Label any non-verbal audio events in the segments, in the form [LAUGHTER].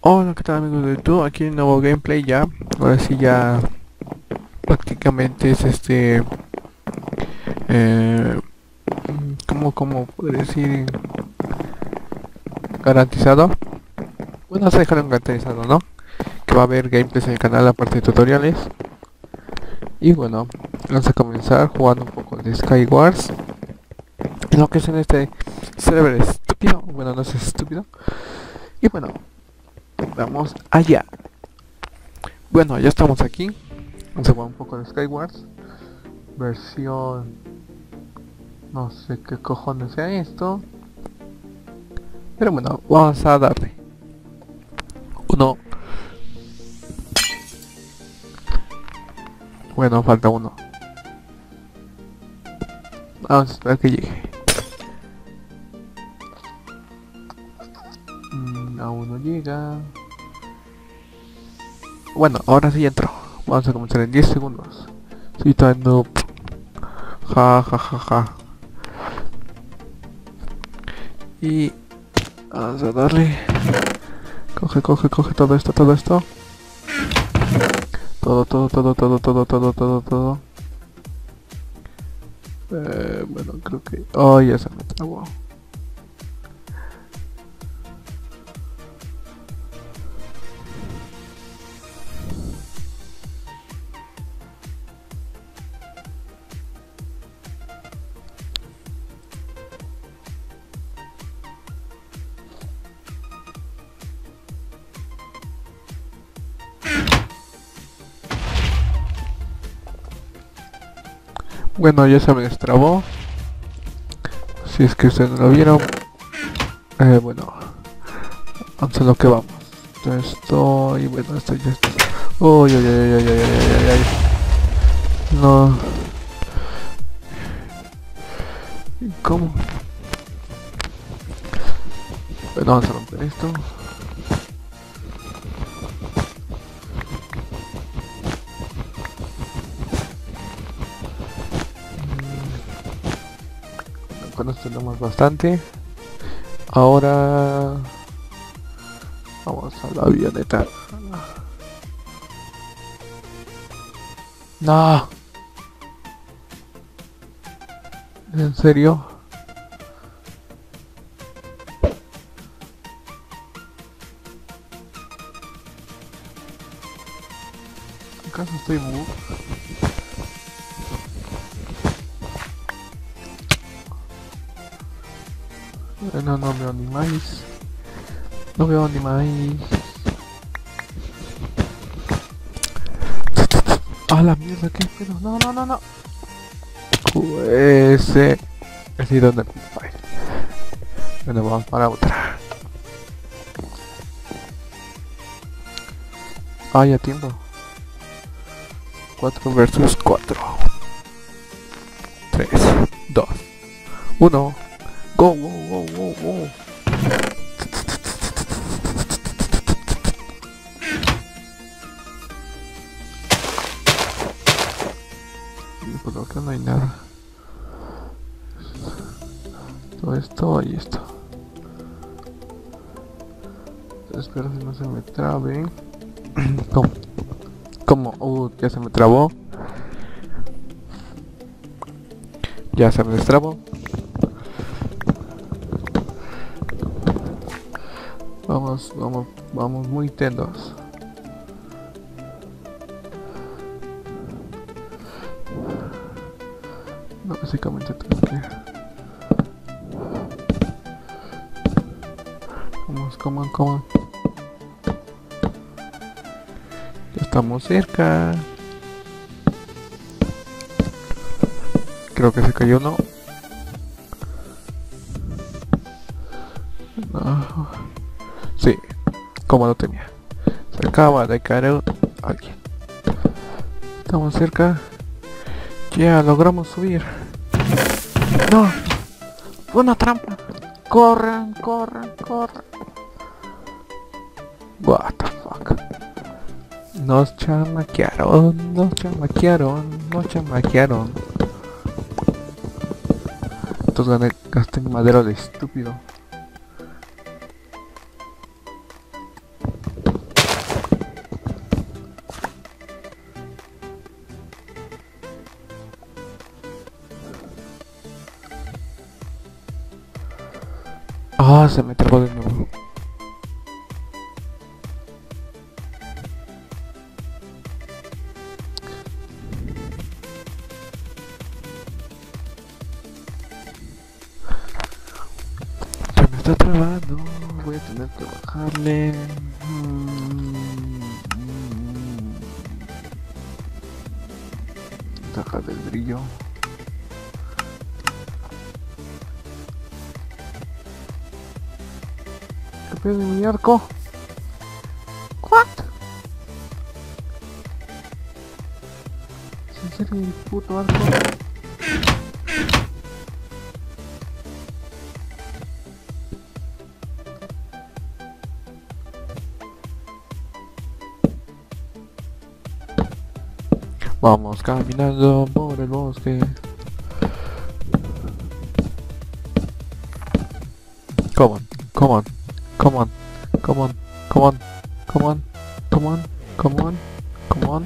Hola, ¿qué tal amigos de YouTube? Aquí un nuevo gameplay ya. Ahora sí ya prácticamente es este... Eh, ¿Cómo, cómo podría decir? Garantizado. Bueno, se dejaron garantizado, ¿no? Que va a haber gameplays en el canal aparte de tutoriales. Y bueno, vamos a comenzar jugando un poco de Skywars. Lo que es en este server estúpido. Bueno, no es estúpido. Y bueno, vamos allá. Bueno, ya estamos aquí. Vamos a jugar un poco de Skywars. Versión... No sé qué cojones sea esto. Pero bueno, vamos a darle. Uno. Bueno, falta uno. Vamos a esperar que llegue. Mm, aún no llega. Bueno, ahora sí entro. Vamos a comenzar en 10 segundos. Noob. Ja, ja, ja, ja. Y vamos a darle. Coge, coge, coge todo esto, todo esto. Todo, todo, todo, todo, todo, todo, todo, todo. Eh, bueno, creo que... Oh, ya se me trabó. Bueno, ya se me destrabó. Si es que ustedes no lo vieron. Eh, bueno. Vamos a lo que vamos. Esto y bueno, esto ya está. Uy, uy, uy, uy, uy, uy, uy. No. ¿Cómo? Bueno, vamos a romper esto. Con esto tenemos bastante. Ahora vamos a la avioneta. No. En serio acaso estoy muy No, no veo ni más. No veo ni más. A la mierda, qué pedo. No, no, no, no. Ese. Así donde Bueno, vamos para otra. Ah, ya tiempo. 4 versus 4. 3, 2, 1. Go, go, go, go, go. Por lo que no hay nada. Todo esto y esto. Espero que no se me trabe. [CLEARS THROAT] ¿Cómo? ¿Cómo? Uh, ya se me trabó. Ya se me destrabó. Vamos, vamos, vamos muy tendos. No, básicamente tengo que... Vamos, coman, coman. Ya estamos cerca. Creo que se cayó, ¿no? No. Sí, como lo tenía. Se acaba de caer alguien. Estamos cerca. Ya logramos subir. No. Una trampa. Corran, corran, corran. What the fuck. Nos chamaquearon, nos chamaquearon, nos chamaquearon. Entonces gasten madera de estúpido. Se me trabó de nuevo. Se me está trabando. Voy a tener que bajarle. Mm, Sacar del brillo. ¿Qué pedo mi arco? ¿What? ¿En serio mi puto arco? Vamos caminando por el bosque. Come on, come on, come on, come on, come on, come on, come on, come on, come on,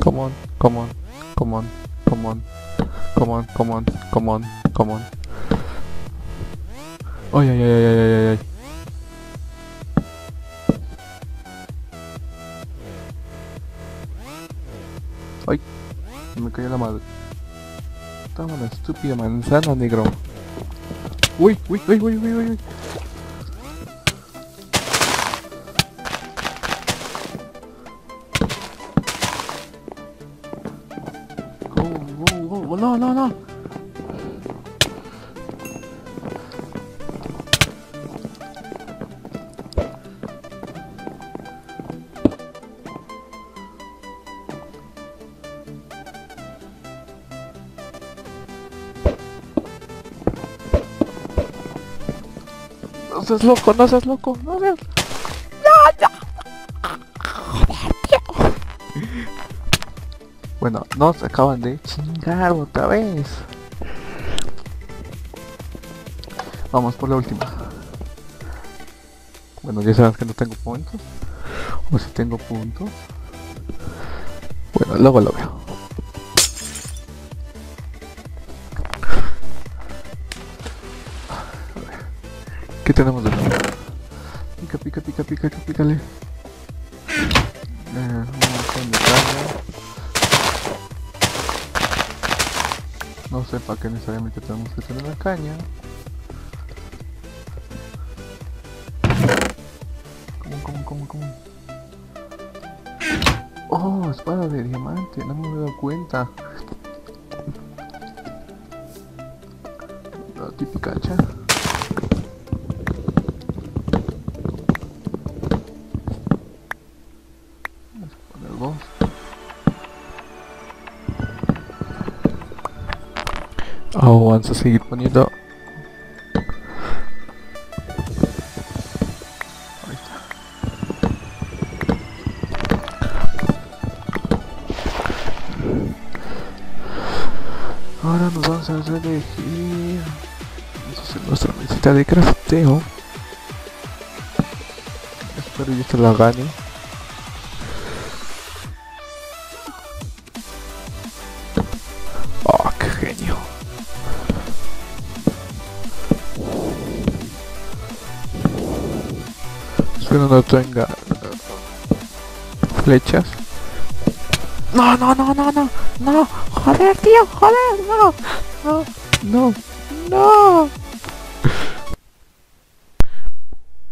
come on, come on, come on, come on, come on, come on, come on, come on. Ay, ay, ay, ay, ay, ay, ay. Ay, me cayó la madre. Toma la estúpida manzana, negro. Uy, uy, uy, uy, uy, uy. No seas loco, no seas loco, no seas... Bueno, nos acaban de chingar otra vez. Vamos por la última. Bueno, ya sabes que no tengo puntos. O si tengo puntos. Bueno, luego lo veo. Tenemos de nuevo? Pica, pica, pica, pica, pícale. No sé para qué necesariamente tenemos que tener la caña. ¿Cómo, cómo, cómo, cómo? Oh, espada de diamante, no me he dado cuenta. La típica hacha. Vamos a seguir poniendo. Ahí está. Ahora nos vamos a elegir. Vamos a hacer nuestra mesita de crafteo. Espero yo se la gane. Espero no tenga flechas. No, no, no, no, no, no, joder, tío, joder, no, no, no, no.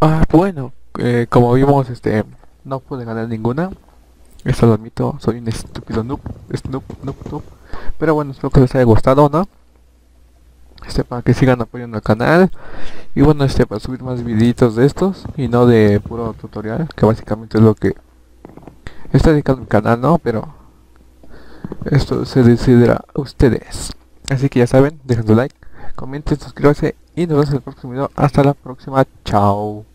Ah, bueno, eh, como vimos, este, no pude ganar ninguna. Eso lo admito, soy un estúpido noob, snoop, noob, noob. Pero bueno, espero que les haya gustado, ¿no? Este, para que sigan apoyando al canal. Y bueno, este, para subir más videitos de estos y no de puro tutorial, que básicamente es lo que está dedicado mi canal, ¿no? Pero esto se decidirá ustedes. Así que ya saben, dejen su like, comenten, suscríbanse y nos vemos en el próximo video. Hasta la próxima, chao.